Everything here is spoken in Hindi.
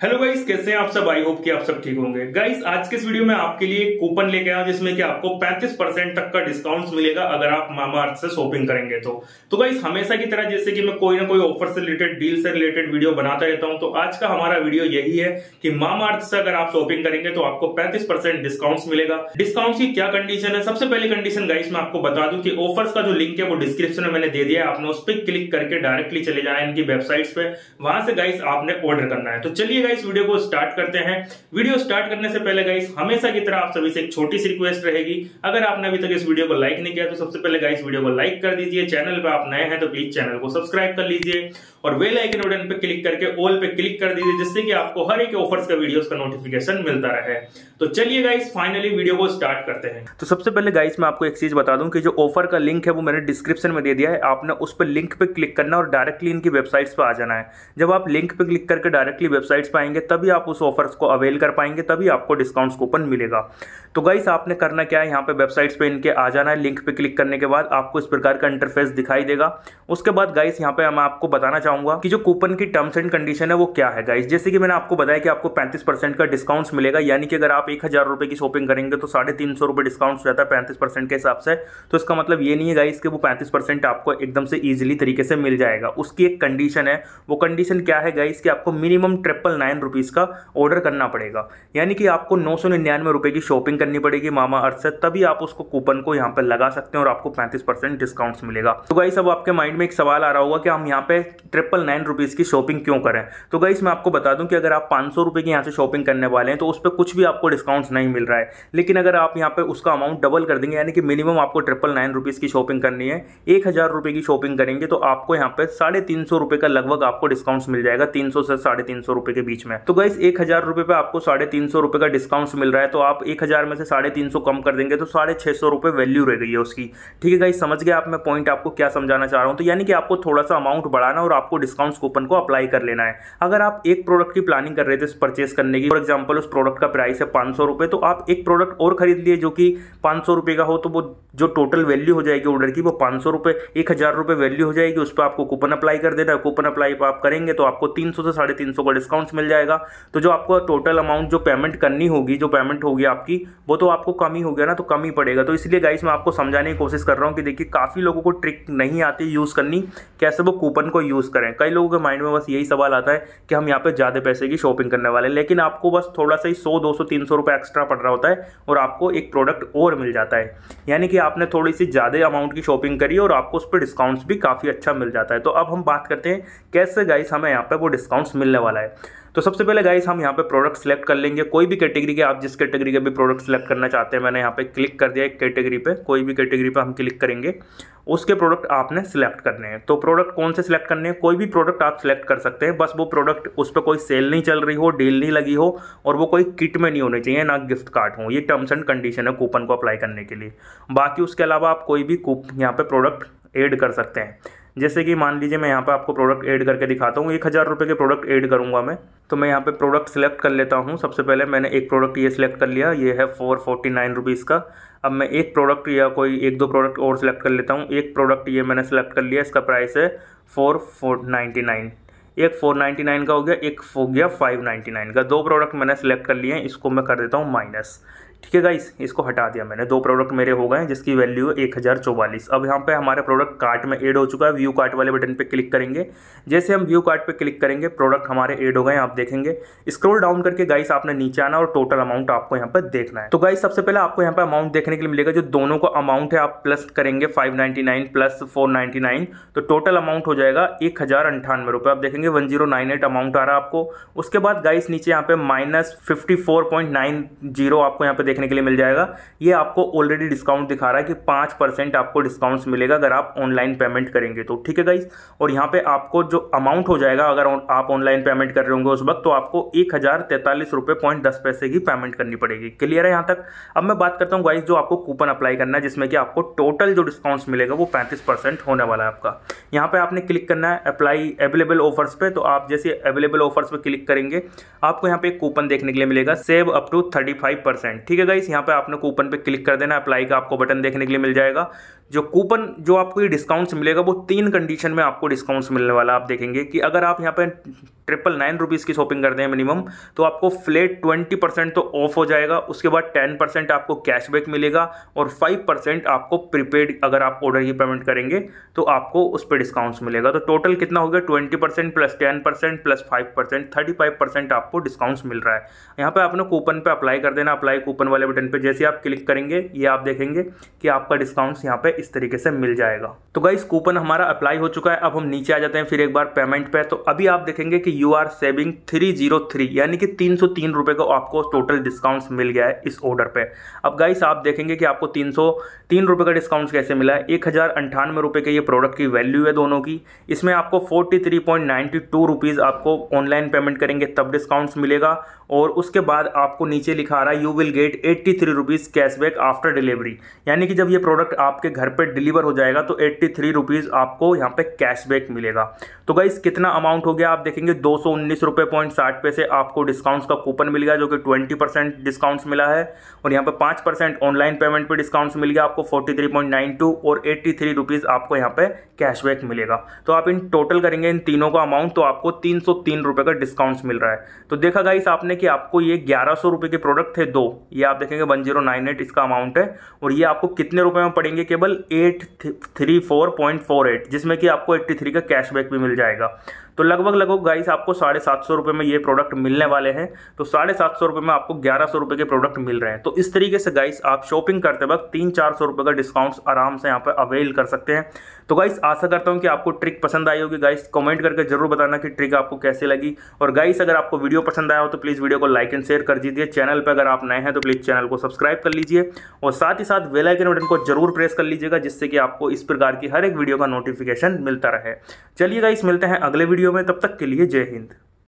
हेलो गाइस कैसे हैं आप सब? आई होप कि आप सब ठीक होंगे। गाइस आज के इस वीडियो में आपके लिए एक कूपन लेके आया जिसमें कि आपको 35 परसेंट तक का डिस्काउंट मिलेगा अगर आप मामा अर्थ से शॉपिंग करेंगे तो। तो गाइस हमेशा की तरह जैसे कि मैं कोई ना कोई ऑफ़र से रिलेटेड डील से रिलेटेड वीडियो बनाता रहता हूँ तो आज का हमारा वीडियो यही है कि मामा अर्थ से अगर आप शॉपिंग करेंगे तो आपको पैंतीस डिस्काउंट मिलेगा। डिस्काउंट की क्या कंडीशन है? सबसे पहली कंडीशन गाइस मैं आपको बता दूँ कि ऑफर्स का जो लिंक है, वो डिस्क्रिप्शन में मैंने दे दिया आपने उस पर क्लिक करके डायरेक्टली चले जाए इनकी वेबसाइट पे। वहाँ से गाइस आपने ऑर्डर करना है। तो चलिए गाइस वीडियो को स्टार्ट करते हैं। वीडियो स्टार्ट करने से पहले गाइस हमेशा की तरह आप सभी से एक छोटी सी रिक्वेस्ट रहेगी। अगर आपने अभी तक इस वीडियो को लाइक नहीं किया तो सबसे पहले गाइस वीडियो को लाइक कर दीजिए। चैनल पर आप नए हैं तो प्लीज़ चैनल को सब्सक्राइब कर लीजिए। और वेल आइकन बटन पे क्लिक करके ऑल पे क्लिक कर दीजिए, जिससे कि आपको हर एक ऑफर्स का वीडियोस का नोटिफिकेशन मिलता रहे। तो चलिए गाइस फाइनली वीडियो को स्टार्ट करते हैं। तो सबसे पहले गाइस मैं आपको एक चीज़ बता दूँ कि जो ऑफ़र का लिंक है, वो मैंने डिस्क्रिप्शन में दे दिया है। आपने उस पर लिंक पे क्लिक करना और डायरेक्टली इनकी वेबसाइट्स पर आ जाना है। जब आप लिंक पे क्लिक करके डायरेक्टली वेबसाइट्स पे आएँगे तभी आप उस ऑफर्स को अवेल कर पाएँगे, तभी आपको डिस्काउंट कूपन मिलेगा। तो गाइस आपने करना क्या है? यहाँ पे वेबसाइट्स पे इनके आ जाना है। लिंक पे क्लिक करने के बाद आपको इस प्रकार का इंटरफेस दिखाई देगा। उसके बाद गाइस यहाँ पे मैं आपको बताना चाहूँगा कि जो कूपन की टर्म्स एंड कंडीशन है, वो क्या है गाइस जैसे कि मैंने आपको बताया कि आपको पैंतीस का डिस्काउंट मिलेगा, यानी कि अगर आप एक की शॉपिंग करेंगे तो साढ़े तीन सौ रुपये डिस्काउंट जाता है पैंतीस के हिसाब से। तो इसका मतलब ये नहीं है गाइस कि वो पैंतीस आपको एकदम से ईजिली तरीके से मिल जाएगा। उसकी एक कंडीशन है। वो कंडीशन क्या है गाइस कि आपको मिनिमम ट्रिपल नाइन रुपीज़ का ऑर्डर करना पड़ेगा। यानी कि आपको नौ सौ निन्यानवे रुपये की शॉपिंग करनी पड़ेगी मामा अर्थ से। तभी आप उसको कूपन को यहाँ पर लगा सकते हैं और आपको पैंतीस परसेंट डिस्काउंट मिलेगा। तो गाइस अब आपके माइंड में एक सवाल आ रहा होगा कि हम यहाँ पे ट्रिपल नाइन रुपीज़ की शॉपिंग क्यों करें? तो गाइस मैं आपको बता दूँ कि अगर आप पाँच सौ रुपये की यहाँ से शॉपिंग करने वाले हैं तो उस पर कुछ भी आपको डिस्काउंट नहीं मिल रहा है। लेकिन अगर आप यहाँ पर उसका अमाउंट डबल कर देंगे, यानी कि मिनिमम आपको ट्रिपल नाइन रुपीज़ की शॉपिंग करनी है, एक हज़ार रुपये की शॉपिंग करेंगे तो आपको यहाँ पे साढ़े तीन सौ रुपये का लगभग आपको डिस्काउंट मिल जाएगा। तीन सौ से साढ़े तीन सौ रुपये के बीच में। तो गाइस एक हज़ार रुपये पे आपको साढ़े तीन सौ रुपये का डिस्काउंट मिल रहा है तो आप एक हज़ार में से साढ़े तीन सौ कम कर देंगे तो साढ़े छः सौ रुपये वैल्यू रह गई है उसकी। ठीक है गाइस समझ गया आप मैं पॉइंट आपको क्या समझाना चाह रहा हूँ? तो यानी कि आपको थोड़ा सा अमाउंट बढ़ाना और आपको डिस्काउंट कूपन को अप्लाई कर लेना है। अगर आप एक प्रोडक्ट की प्लानिंग कर रहे थे परचेस करने की फॉर एग्ज़ाम्पल उस प्रोडक्ट का प्राइस है पाँच सौ तो आप एक प्रोडक्ट और खरीद लिए जो कि पाँच सौ रुपये का हो तो वो जो टोटल वैल्यू हो जाएगी ऑर्डर की, वो पाँच सौ रुपये, एक हज़ार रुपये वैल्यू हो जाएगी, उस पर आपको कूपन अप्लाई कर देना कूपन अप्लाई आप करेंगे तो आपको तीन सौ से साढ़े तीन सौ का डिस्काउंट मिल जाएगा। तो जो आपको टोटल अमाउंट जो पेमेंट करनी होगी, जो पेमेंट होगी आपकी, वो तो आपको कम ही हो गया ना तो कम ही पड़ेगा। तो इसलिए गाइस मैं आपको समझाने की कोशिश कर रहा हूँ कि देखिए, काफ़ी लोगों को ट्रिक नहीं आती यूज़ करनी, कैसे वो कूपन को यूज़ करें। कई लोगों के माइंड में बस यही सवाल आता है कि हम यहाँ पे ज़्यादा पैसे की शॉपिंग करने वाले हैं, लेकिन आपको बस थोड़ा सा ही सौ, दो सौ, तीन एक्स्ट्रा पड़ रहा होता है और आपको एक प्रोडक्ट और मिल जाता है। यानी कि आपने थोड़ी सी ज़्यादा अमाउंट की शॉपिंग करी और आपको उस पर डिस्काउंट्स भी काफ़ी अच्छा मिल जाता है। तो अब हम बात करते हैं, कैसे गाइस हमें यहाँ पर वो डिस्काउंट्स मिलने वाला है? तो सबसे पहले गाइस हम यहाँ पे प्रोडक्ट सेलेक्ट कर लेंगे। कोई भी कैटेगरी के, आप जिस कैटेगरी के भी प्रोडक्ट सेलेक्ट करना चाहते हैं, मैंने यहाँ पे क्लिक कर दिया एक कैटेगरी पे। कोई भी कैटेगरी पे हम क्लिक करेंगे। उसके प्रोडक्ट आपने सेलेक्ट करने हैं। तो प्रोडक्ट कौन से सिलेक्ट करने हैं? कोई भी प्रोडक्ट आप सिलेक्ट कर सकते हैं। बस वो प्रोडक्ट उस पर कोई सेल नहीं चल रही हो डील नहीं लगी हो, और वो कोई किट में नहीं होने चाहिए, ना गिफ्ट कार्ड हो। ये टर्म्स एंड कंडीशन है कूपन को अप्लाई करने के लिए। बाकी उसके अलावा आप कोई भी कूप यहाँ पर प्रोडक्ट ऐड कर सकते हैं। जैसे कि मान लीजिए मैं यहाँ पर आपको प्रोडक्ट ऐड करके दिखाता हूँ, एक हज़ार रुपये के प्रोडक्ट ऐड करूँगा मैं तो मैं यहाँ पे प्रोडक्ट सेलेक्ट कर लेता हूँ। सबसे पहले मैंने एक प्रोडक्ट ये सिलेक्ट कर लिया, ये है फोर फोर्टी नाइन रुपीज़ का। अब मैं एक प्रोडक्ट या कोई एक दो प्रोडक्ट और सिलेक्ट कर लेता हूँ। एक प्रोडक्ट ये मैंने सेलेक्ट कर लिया, इसका प्राइस है फोर फोर नाइन्टी नाइन एक फोर नाइन्टी नाइन का हो गया, एक हो गया फाइव नाइन्टी नाइन का। दो प्रोडक्ट मैंने सेलेक्ट कर लिए हैं, इसको मैं कर देता हूँ माइनस ठीक है गाइस इसको हटा दिया मैंने। दो प्रोडक्ट मेरे हो गए जिसकी वैल्यू है एक हज़ार चौवालीस। अब यहाँ पे हमारे प्रोडक्ट कार्ट में ऐड हो चुका है व्यू कार्ट वाले बटन पे क्लिक करेंगे। जैसे हम व्यू कार्ट पे क्लिक करेंगे प्रोडक्ट हमारे ऐड हो गए आप देखेंगे। स्क्रोल डाउन करके गाइस आपने नीचे आना और टोटल अमाउंट आपको यहाँ पर देखना है। तो गाइस सबसे पहले आपको यहाँ पर अमाउंट देखने के लिए मिलेगा, जो दोनों का अमाउंट है, आप प्लस करेंगे फाइव प्लस फोर तो टोटल अमाउंट हो जाएगा एक आप देखेंगे वन अमाउंट आ रहा है आपको। उसके बाद गाइस नीचे यहाँ पे माइनस आपको यहाँ पे देखने के लिए मिल जाएगा। ये आपको ऑलरेडी डिस्काउंट दिखा रहा है कि पाँच परसेंट आपको डिस्काउंट मिलेगा अगर आप ऑनलाइन पेमेंट करेंगे तो। ठीक है गाइस और यहाँ पे आपको जो अमाउंट हो जाएगा, अगर आप ऑनलाइन पेमेंट कर रहे होंगे उस वक्त तो आपको एक हज़ार तैंतालीस रुपये पॉइंट दस पैसे की पेमेंट करनी पड़ेगी। क्लियर है यहाँ तक? अब मैं बात करता हूँ गाइस जो आपको कूपन अप्लाई करना है, जिसमें कि आपको टोटल जो डिस्काउंट मिलेगा वो पैंतीस परसेंट होने वाला है आपका। यहाँ पे आपने क्लिक करना है अप्लाई अवेलेबल ऑफर्स पे तो आप जैसे अवेलेबल ऑफर्स पे क्लिक करेंगे, आपको यहाँ पे एक कूपन देखने के लिए मिलेगा save up to thirty five percent ठीक है गाइस यहाँ पे आपने कूपन पे क्लिक कर देना अप्लाई का आपको बटन देखने के लिए मिल जाएगा। जो कूपन जो आपको ये डिस्काउंट्स मिलेगा, वो तीन कंडीशन में आपको डिस्काउंट्स मिलने वाला आप देखेंगे कि अगर आप यहाँ पे ट्रिपल नाइन रुपीज़ की शॉपिंग करते हैं मिनिमम तो आपको फ्लेट ट्वेंटी परसेंट तो ऑफ़ हो जाएगा, उसके बाद टेन परसेंट आपको कैशबैक मिलेगा और फाइव परसेंट आपको प्रीपेड अगर आप ऑर्डर की पेमेंट करेंगे तो आपको उस पर डिस्काउंट्स मिलेगा। तो टोटल कितना हो गया? Twenty percent plus ten percent plus five percent thirty five percent आपको डिस्काउंट्स मिल रहा है। यहाँ पर आपने कूपन पर अप्लाई कर देना अप्लाई कूपन वाले बटन पर जैसे आप क्लिक करेंगे, ये आप देखेंगे कि आपका डिस्काउंट्स यहाँ पे इस तरीके से मिल जाएगा। तो गाइस कूपन हमारा अप्लाई हो चुका है। अब हम नीचे आ जाते हैं फिर एक बार पेमेंट पे। तो अभी आप देखेंगे कि you are saving three zero three यानी कि तीन सौ तीन रुपए का आपको टोटल डिस्काउंट्स मिल गया है इस ऑर्डर पे। अब गाइस आप देखेंगे कि आपको तीन सौ तीन रुपए का डिस्काउंट कैसे मिला है? एक हज़ार अंठानवे रुपए के ये प्रोडक्ट की वैल्यू है दोनों की। इसमें आपको forty three point ninety two rupees आपको ऑनलाइन पेमेंट करेंगे, तब डिस्काउंट्स मिलेगा। और उसके बाद आपको नीचे लिखा आ रहा है you will get eighty three rupees cashback after delivery यानी कि जब ये प्रोडक्ट आपके घर पे डिलीवर हो जाएगा तो एट्टी थ्री रुपीज़ आपको यहाँ पे कैशबैक मिलेगा। तो गाइस कितना अमाउंट हो गया आप देखेंगे, दो सौ उन्नीस रुपये पॉइंट साठ पैसे आपको डिस्काउंट्स का कूपन मिल गया, जो कि ट्वेंटी परसेंट डिस्काउंट्स मिला है। और यहाँ पे पाँच परसेंट ऑनलाइन पेमेंट पे डिस्काउंट्स मिल गया आपको forty three point nine two और एट्टी थ्री रुपीज़ आपको यहाँ पे कैशबैक मिलेगा। तो आप इन टोटल करेंगे इन तीनों का अमाउंट तो आपको तीन सौ तीन रुपये का डिस्काउंट्स मिल रहा है। तो देखा गाइस आपने कि आपको ये ग्यारह सौ रुपये के प्रोडक्ट थे दो, ये आप देखेंगे वन ज़ीरो नाइन एट इसका अमाउंट है। और ये आपको कितने रुपए में पड़ेंगे केवल eight three four point four eight जिसमें कि आपको एट्टी थ्री का कैशबैक भी मिल जाएगा। तो लगभग लगभग गाइस आपको साढ़े सात सौ रुपये में ये प्रोडक्ट मिलने वाले हैं। तो साढ़े सात सौ रुपये में आपको ग्यारह सौ रुपये के प्रोडक्ट मिल रहे हैं। तो इस तरीके से गाइस आप शॉपिंग करते वक्त तीन चार सौ रुपये का डिस्काउंट्स आराम से यहाँ पर अवेल कर सकते हैं। तो गाइस आशा करता हूँ कि आपको ट्रिक पसंद आई होगी। गाइस कमेंट करके ज़रूर बताना कि ट्रिक आपको कैसे लगी। और गाइस अगर आपको वीडियो पसंद आया हो तो प्लीज़ वीडियो को लाइक एंड शेयर कर दीजिए। चैनल पर अगर आप नए हैं तो प्लीज़ चैनल को सब्सक्राइब कर लीजिए। और साथ ही साथ वेलाइकन बटन को ज़रूर प्रेस कर लीजिएगा, जिससे कि आपको इस प्रकार की हर एक वीडियो का नोटिफिकेशन मिलता रहे। चलिए गाइस मिलते हैं अगले वीडियो में तब तक के लिए जय हिंद।